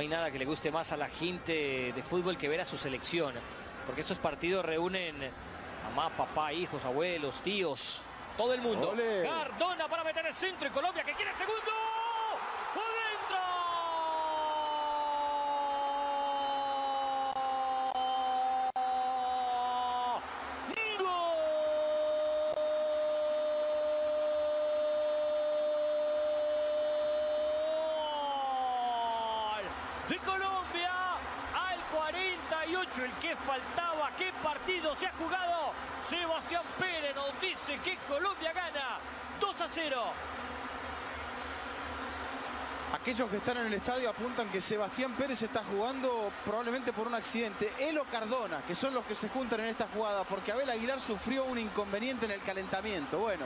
No hay nada que le guste más a la gente de fútbol que ver a su selección. Porque esos partidos reúnen mamá, papá, hijos, abuelos, tíos, todo el mundo. Ole. Cardona para meter el centro y Colombia que quiere el segundo. De Colombia al 48, el que faltaba, qué partido se ha jugado. Sebastián Pérez nos dice que Colombia gana 2 a 0. Aquellos que están en el estadio apuntan que Sebastián Pérez está jugando probablemente por un accidente. Él o Cardona, que son los que se juntan en esta jugada, porque Abel Aguilar sufrió un inconveniente en el calentamiento. Bueno,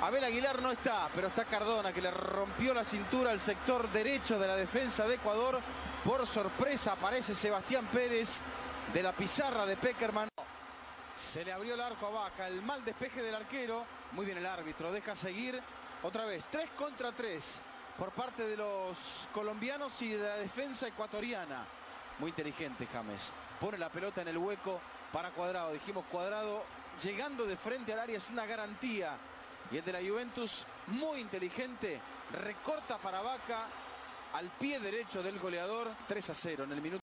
Abel Aguilar no está, pero está Cardona, que le rompió la cintura al sector derecho de la defensa de Ecuador. Por sorpresa aparece Sebastián Pérez de la pizarra de Peckerman. Se le abrió el arco a Vaca, el mal despeje del arquero. Muy bien el árbitro, deja seguir otra vez. 3 contra 3 por parte de los colombianos y de la defensa ecuatoriana. Muy inteligente James. Pone la pelota en el hueco para Cuadrado. Dijimos Cuadrado llegando de frente al área es una garantía. Y el de la Juventus, muy inteligente, recorta para Vaca al pie derecho del goleador. 3 a 0 en el minuto.